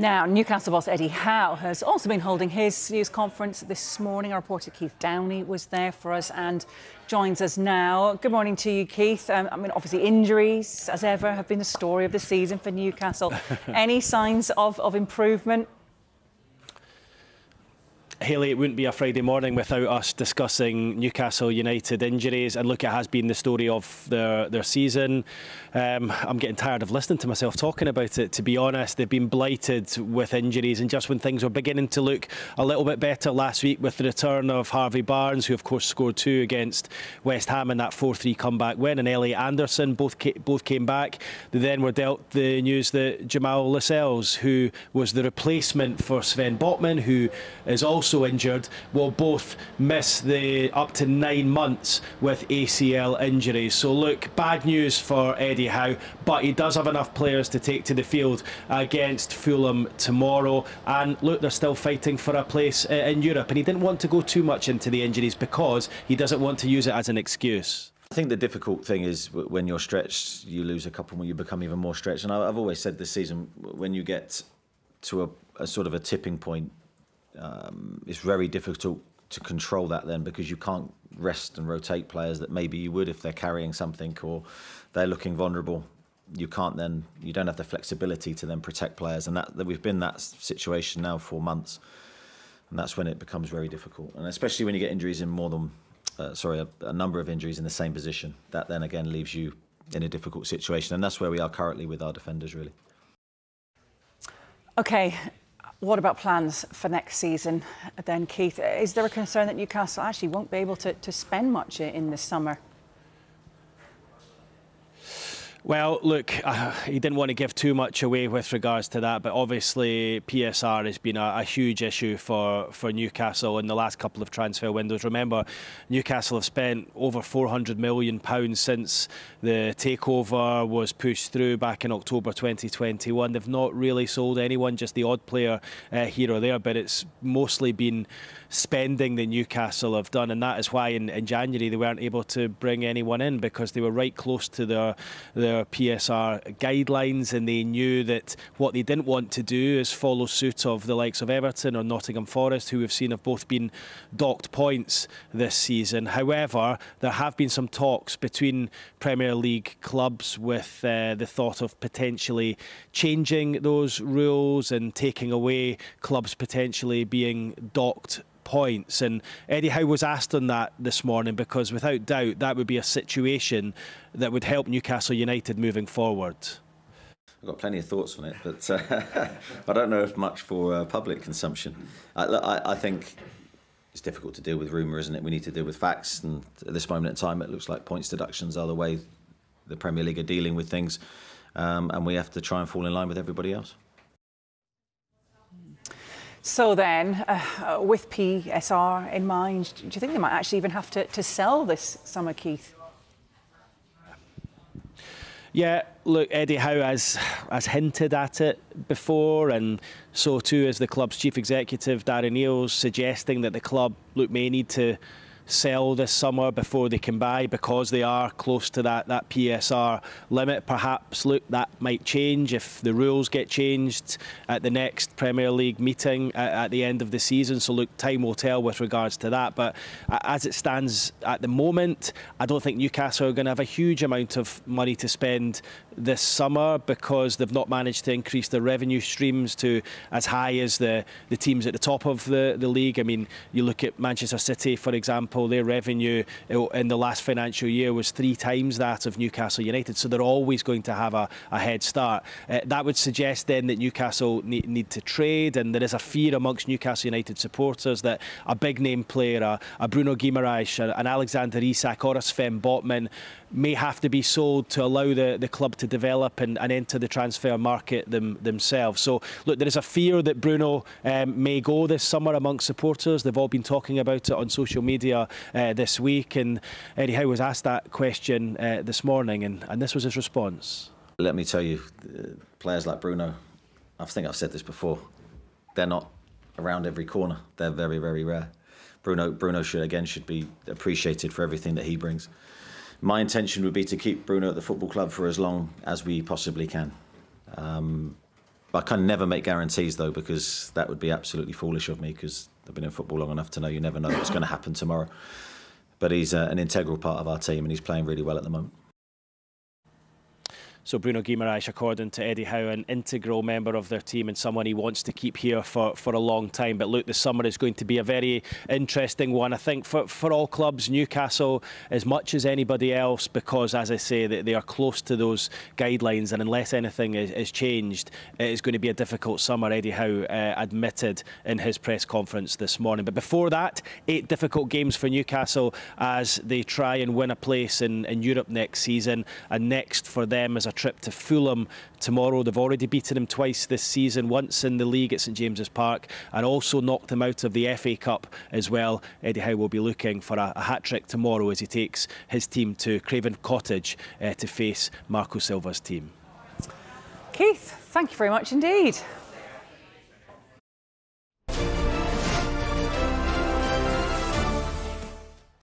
Now, Newcastle boss Eddie Howe has also been holding his news conference this morning. Our reporter Keith Downie was there for us and joins us now. Good morning to you, Keith. Um, I mean, obviously, injuries, as ever, have been the story of the season for Newcastle. Any signs of, of improvement? Haley, it wouldn't be a Friday morning without us discussing Newcastle United injuries. And look, it has been the story of their, their season. Um, I'm getting tired of listening to myself talking about it, to be honest. They've been blighted with injuries. And just when things were beginning to look a little bit better last week with the return of Harvey Barnes, who of course scored two against West Ham in that 4 3 comeback win, and Elliot Anderson, both, both came back. They then were dealt the news that Jamaal Lascelles, who was the replacement for Sven Botman, who is also also injured will both miss the up to nine months with ACL injuries. So look, bad news for Eddie Howe, but he does have enough players to take to the field against Fulham tomorrow. And look, they're still fighting for a place in Europe, and he didn't want to go too much into the injuries because he doesn't want to use it as an excuse. I think the difficult thing is when you're stretched, you lose a couple, when you become even more stretched. And I've always said this season, when you get to a, a sort of a tipping point um, it's very difficult to control that then because you can't rest and rotate players that maybe you would if they're carrying something or they're looking vulnerable. You can't then you don't have the flexibility to then protect players, and that, that we've been that situation now for months, and that's when it becomes very difficult, and especially when you get injuries in more than uh, sorry a, a number of injuries in the same position. That then again leaves you in a difficult situation, and that's where we are currently with our defenders really. Okay, what about plans for next season then, Keith? Is there a concern that Newcastle actually won't be able to, to spend much in the summer? Well, look, uh, he didn't want to give too much away with regards to that, but obviously PSR has been a, a, huge issue for, for Newcastle in the last couple of transfer windows. Remember, Newcastle have spent over 400 million pounds since the takeover was pushed through back in October 2021. They've not really sold anyone, just the odd player uh, here or there, but it's mostly been spending that Newcastle have done, and that is why in, in January they weren't able to bring anyone in because they were right close to their their PSR guidelines, and they knew that what they didn't want to do is follow suit of the likes of Everton or Nottingham Forest, who we've seen have both been docked points this season. However, there have been some talks between Premier League clubs with uh, the thought of potentially changing those rules and taking away clubs potentially being docked points. And Eddie Howe was asked on that this morning because, without doubt, that would be a situation that would help Newcastle United moving forward. I've got plenty of thoughts on it, but uh, I don't know if much for uh, public consumption. I, I, I, think it's difficult to deal with rumour, isn't it? We need to deal with facts, and at this moment in time, it looks like points deductions are the way the Premier League are dealing with things, um, and we have to try and fall in line with everybody else. So then, uh, with PSR in mind, do you think they might actually even have to, to sell this summer, Keith? Yeah, look, Eddie Howe has, has hinted at it before, and so too is the club's chief executive, Darren Eales, suggesting that the club look may need to sell this summer before they can buy because they are close to that, that PSR limit. Perhaps, look, that might change if the rules get changed at the next Premier League meeting at, at the end of the season. So, look, time will tell with regards to that. But as it stands at the moment, I don't think Newcastle are going to have a huge amount of money to spend this summer because they've not managed to increase their revenue streams to as high as the, the teams at the top of the, the league. I mean, you look at Manchester City, for example example, their revenue in the last financial year was three times that of Newcastle United, so they're always going to have a, a head start. Uh, that would suggest then that Newcastle need, need, to trade, and there is a fear amongst Newcastle United supporters that a big name player, a, a Bruno Guimaraes, an Alexander Isak, or a Sven Botman may have to be sold to allow the, the club to develop and, and enter the transfer market them, themselves. So, look, there is a fear that Bruno um, may go this summer amongst supporters. They've all been talking about it on social media uh, this week, and Eddie Howe was asked that question uh, this morning, and, and this was his response. Let me tell you, uh, players like Bruno, I think I've said this before, they're not around every corner. They're very, very rare. Bruno, Bruno should again should be appreciated for everything that he brings my intention would be to keep Bruno at the football club for as long as we possibly can. Um, I can never make guarantees though because that would be absolutely foolish of me because I've been in football long enough to know you never know what's going to happen tomorrow. But he's uh, an integral part of our team and he's playing really well at the moment. So Bruno Guimaraes, according to Eddie Howe, an integral member of their team and someone he wants to keep here for, for a long time. But look, the summer is going to be a very interesting one, I think, for, for all clubs, Newcastle as much as anybody else, because, as I say, that they are close to those guidelines, and unless anything is, is changed, it is going to be a difficult summer, Eddie Howe uh, admitted in his press conference this morning. But before that, eight difficult games for Newcastle as they try and win a place in, in Europe next season, and next for them is a trip to Fulham tomorrow. They've already beaten him twice this season, once in the league at St James's Park, and also knocked him out of the FA Cup as well. Eddie Howe will be looking for a, a hat trick tomorrow as he takes his team to Craven Cottage uh, to face Marco Silva's team. Keith, thank you very much indeed.